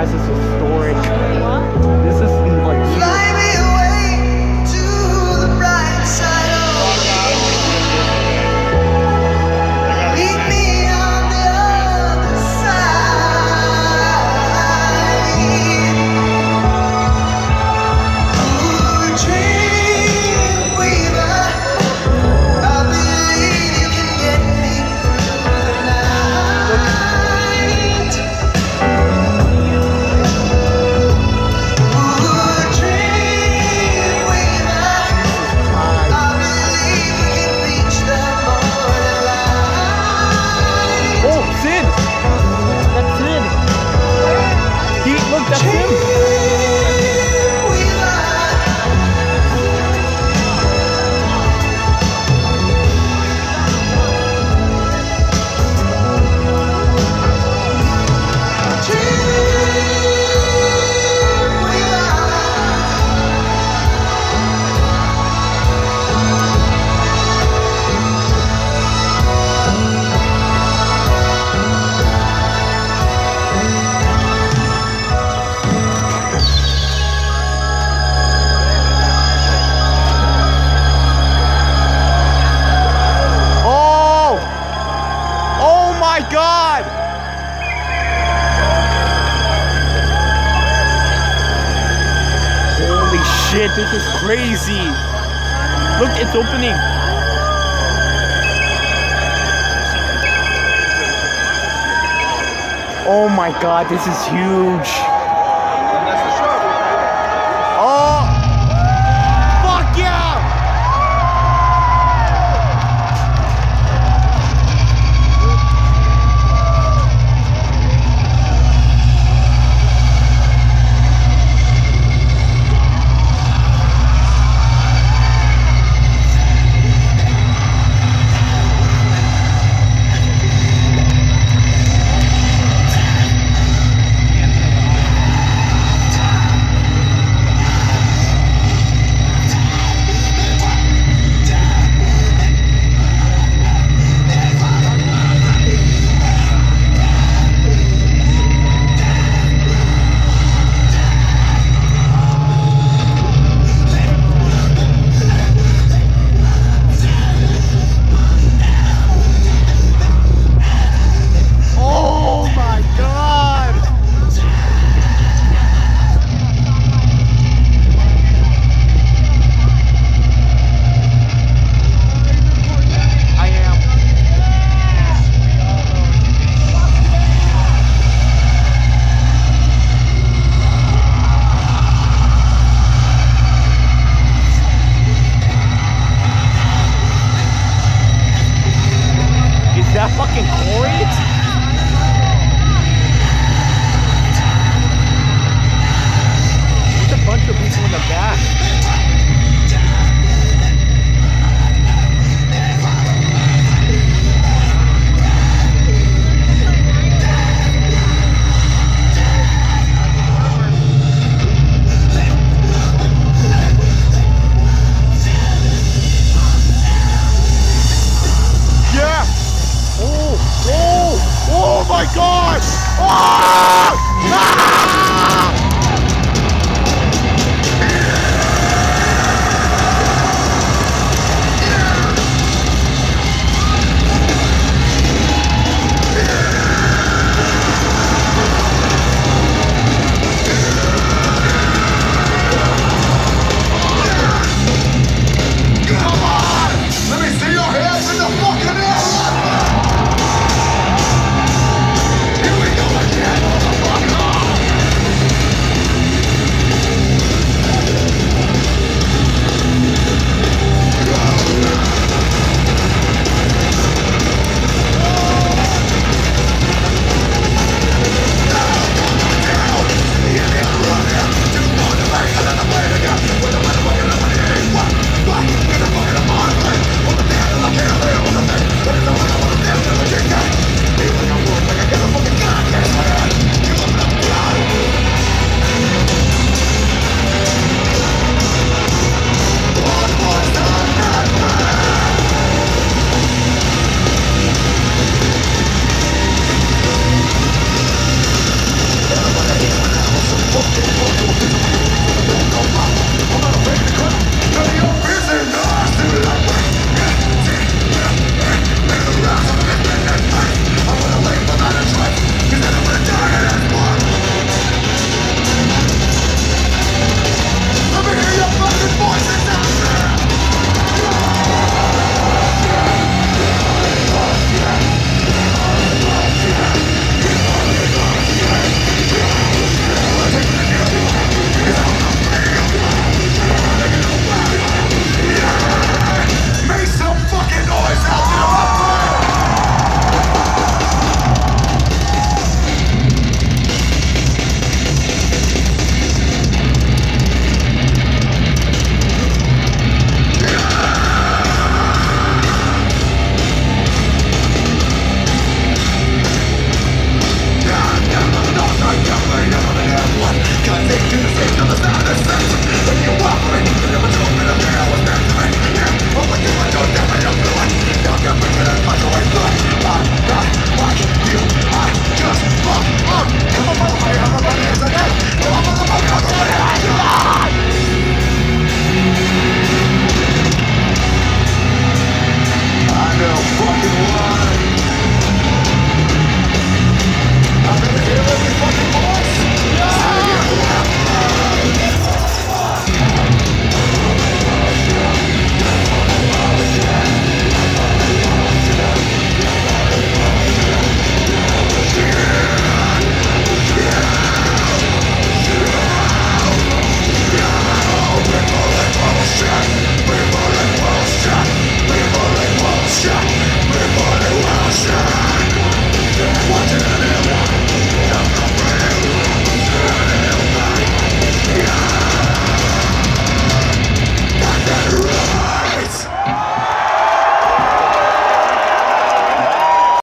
This is a storage. Shit, this is crazy. Look, it's opening. Oh my god, this is huge.